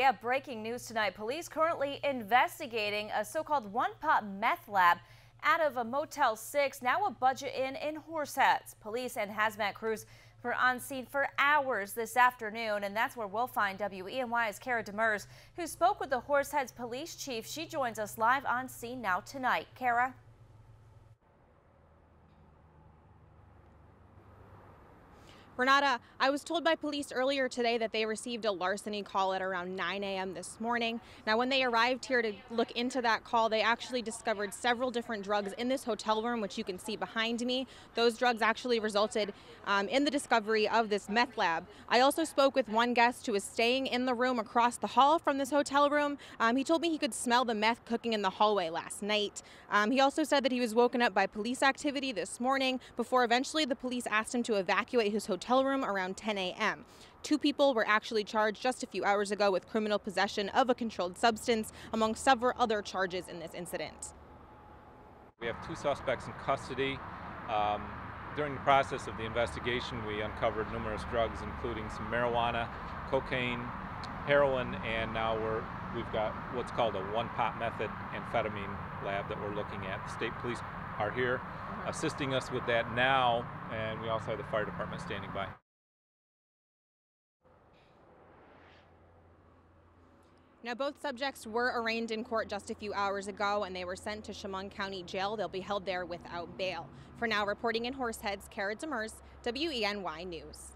Yeah, breaking news tonight. Police currently investigating a so-called one-pot meth lab out of a Motel 6, now a Budget Inn in Horseheads. Police and hazmat crews were on scene for hours this afternoon, and that's where we'll find WENY's Kara Demers, who spoke with the Horseheads police chief. She joins us live on scene now tonight. Kara? Renata, I was told by police earlier today that they received a larceny call at around 9 a.m. this morning. Now, when they arrived here to look into that call, they actually discovered several different drugs in this hotel room, which you can see behind me. Those drugs actually resulted um, in the discovery of this meth lab. I also spoke with one guest who was staying in the room across the hall from this hotel room. Um, he told me he could smell the meth cooking in the hallway last night. Um, he also said that he was woken up by police activity this morning before eventually the police asked him to evacuate his hotel hotel room around 10 a.m. Two people were actually charged just a few hours ago with criminal possession of a controlled substance, among several other charges in this incident. We have two suspects in custody. Um, during the process of the investigation, we uncovered numerous drugs, including some marijuana, cocaine, heroin, and now we're, we've got what's called a one-pot method amphetamine lab that we're looking at. The state police are here assisting us with that now, and we also have the fire department standing by. Now, both subjects were arraigned in court just a few hours ago and they were sent to Chemung County Jail. They'll be held there without bail. For now, reporting in Horseheads, Kara Demers, WENY News.